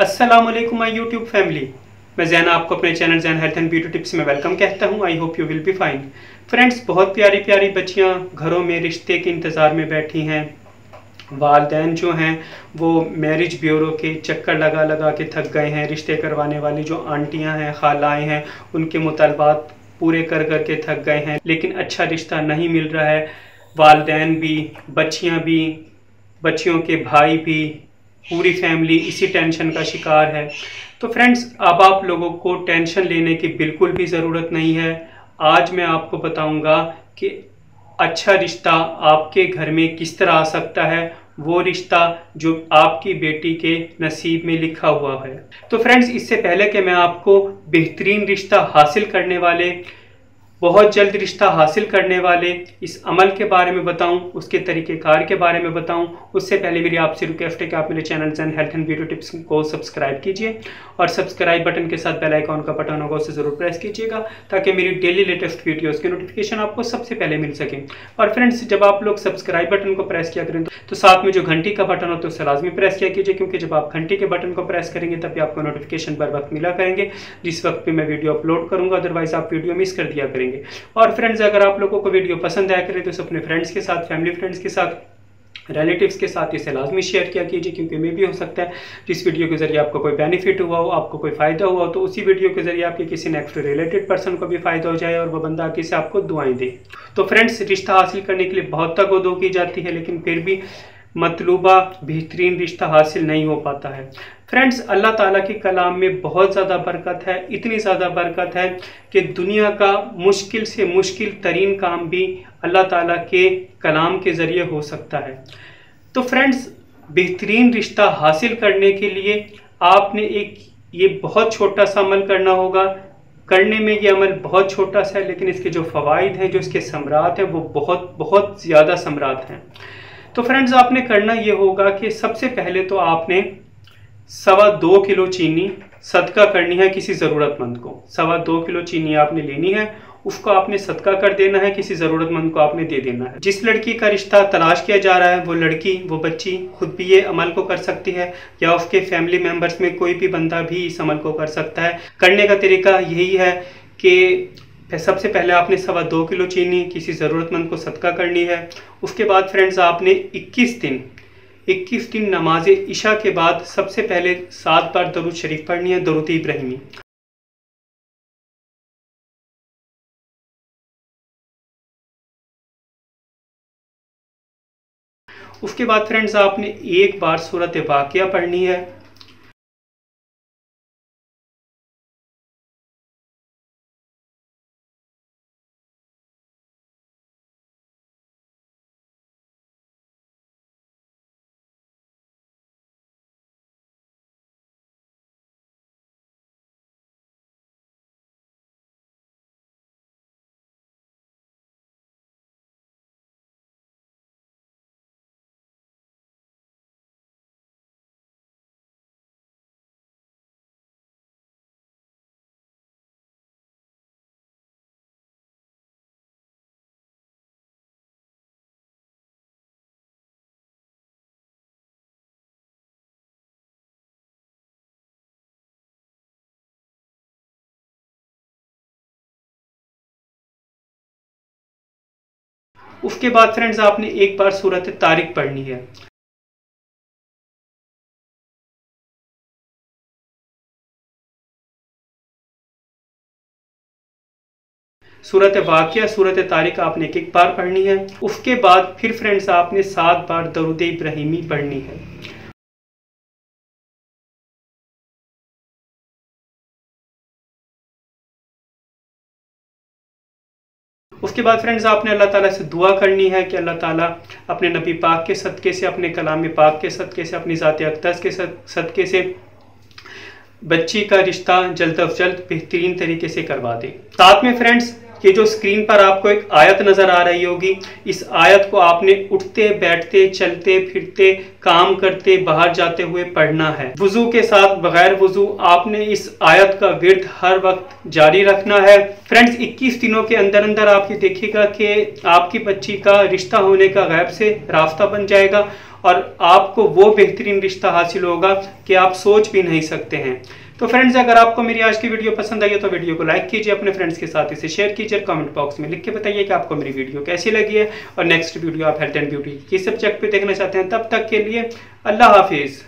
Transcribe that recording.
अस्सलाम वालेकुम my YouTube family मैं जैन, आपको अपने channel Jain health and beauty tips में वेलकम कहता हूँ। I hope you will be fine friends बहुत प्यारी प्यारी बच्चियाँ घरों में, रिश्ते के इंतज़ार में बैठी हैं। वालदेन जो हैं, वो मैरिज ब्यूरो के चक्कर लगा लगा के थक गए हैं। रिश्ते करवाने वाली जो आंटियाँ हैं, खालाएँ हैं, उनके मुतालबात पूरे कर कर के थक गए हैं। लेकिन अच्छा रिश्ता नहीं मिल रहा है। वालदेन भी, बच्चियाँ भी, बच्चियों के भाई भी पूरी फैमिली इसी टेंशन का शिकार है। तो फ्रेंड्स अब आप लोगों को टेंशन लेने की बिल्कुल भी ज़रूरत नहीं है। आज मैं आपको बताऊँगा कि अच्छा रिश्ता आपके घर में किस तरह आ सकता है। वो रिश्ता जो आपकी बेटी के नसीब में लिखा हुआ है। तो फ्रेंड्स इससे पहले कि मैं आपको बेहतरीन रिश्ता हासिल करने वाले बहुत जल्द रिश्ता हासिल करने वाले इस अमल के बारे में बताऊँ, उसके तरीक़ेकार के बारे में बताऊँ, उससे पहले मेरी आपसे रिक्वेस्ट है कि आप मेरे channel Jain health and beauty tips को सब्सक्राइब कीजिए और सब्सक्राइब बटन के साथ बेल आइकॉन का बटन होगा, उसे ज़रूर प्रेस कीजिएगा ताकि मेरी डेली लेटेस्ट वीडियोज़ के नोटिफिकेशन आपको सबसे पहले मिल सके। और फ्रेंड्स जब आप लोग सब्सक्राइब बटन को प्रेस किया करें तो साथ में जो घंटी का बटन हो तो उसे लाजमी प्रेस किया कीजिए, क्योंकि जब आप घंटी के बटन को प्रेस करेंगे तभी आपको नोटिफिकेशन पर वक्त मिला करेंगे, जिस वक्त पे मैं वीडियो अपलोड करूँगा अदरवाइज़ आप वीडियो मिस कर दिया करेंगे। करेंगे। और फ्रेंड्स अगर आप लोगों को वीडियो पसंद आया करें तो अपने फ्रेंड्स के साथ फैमिली फ्रेंड्स के साथ रिलेटिव्स के साथ इसे लाजमी शेयर किया कीजिए, क्योंकि मे भी हो सकता है जिस वीडियो के ज़रिए आपको कोई बेनिफिट हुआ हो, आपको कोई फ़ायदा हुआ हो तो उसी वीडियो के ज़रिए आपके किसी नेक्स्ट रिलेटेड पर्सन को भी फ़ायदा हो जाए और वह बंदा आके से आपको दुआएँ दे। तो फ्रेंड्स रिश्ता हासिल करने के लिए बहुत तक वो दो की जाती है, लेकिन फिर भी मतलूबा बेहतरीन रिश्ता हासिल नहीं हो पाता है। फ्रेंड्स अल्लाह ताला के कलाम में बहुत ज़्यादा बरकत है, इतनी ज़्यादा बरकत है कि दुनिया का मुश्किल से मुश्किल तरीन काम भी अल्लाह ताला के कलाम के ज़रिए हो सकता है। तो फ्रेंड्स बेहतरीन रिश्ता हासिल करने के लिए आपने एक ये बहुत छोटा सा अमल करना होगा। करने में ये अमल बहुत छोटा सा है, लेकिन इसके जो फ़वाद हैं, जो इसके सम्राट हैं, वो बहुत बहुत ज़्यादा सम्राट हैं। तो फ्रेंड्स आपने करना ये होगा कि सबसे पहले तो आपने सवा दो किलो चीनी सदका करनी है किसी ज़रूरतमंद को। सवा दो किलो चीनी आपने लेनी है, उसको आपने सदका कर देना है, किसी ज़रूरतमंद को आपने दे देना है। जिस लड़की का रिश्ता तलाश किया जा रहा है, वो लड़की, वो बच्ची खुद भी ये अमल को कर सकती है, या उसके फैमिली मेंबर्स में कोई भी बंदा भी इस अमल को कर सकता है। करने का तरीका यही है कि सबसे पहले आपने सवा दो किलो चीनी किसी ज़रूरतमंद को सदका करनी है। उसके बाद फ्रेंड्स आपने 21 दिन 21 दिन नमाज़ इशा के बाद सबसे पहले सात बार दरुद शरीफ पढ़नी है, दरुद इब्राहिमी। उसके बाद फ्रेंड्स आपने एक बार सूरत वाक़ पढ़नी है। उसके बाद फ्रेंड्स आपने एक बार सूरत तारिक पढ़नी है। सूरत वाक्य, सूरत तारिक आपने एक एक बार पढ़नी है। उसके बाद फिर फ्रेंड्स आपने सात बार दरुद इब्राहिमी पढ़नी है। उसके बाद फ्रेंड्स आपने अल्लाह ताला से दुआ करनी है कि अल्लाह ताला अपने नबी पाक के सदक़े से, अपने कलाम पाक के सदक़े से, अपनी ज़ात अकदस के सदक़े से बच्ची का रिश्ता जल्द अज जल्द बेहतरीन तरीके से करवा दे। साथ में फ्रेंड्स कि जो स्क्रीन पर आपको एक आयत नज़र आ रही होगी, इस आयत को आपने उठते, बैठते, चलते, फिरते, काम करते, बाहर जाते हुए पढ़ना है। वज़ू के साथ बगैर वज़ू आपने इस आयत का विरद हर वक्त जारी रखना है। फ्रेंड्स 21 दिनों के अंदर अंदर आप ये देखिएगा कि आपकी बच्ची का रिश्ता होने का गैब से रास्ता बन जाएगा और आपको वो बेहतरीन रिश्ता हासिल होगा कि आप सोच भी नहीं सकते हैं। तो फ्रेंड्स अगर आपको मेरी आज की वीडियो पसंद आई है तो वीडियो को लाइक कीजिए, अपने फ्रेंड्स के साथ इसे शेयर कीजिए और कमेंट बॉक्स में लिख के बताइए कि आपको मेरी वीडियो कैसी लगी है। और नेक्स्ट वीडियो आप हेल्थ एंड ब्यूटी किस सब्जेक्ट पर देखना चाहते हैं, तब तक के लिए अल्लाह हाफिज़।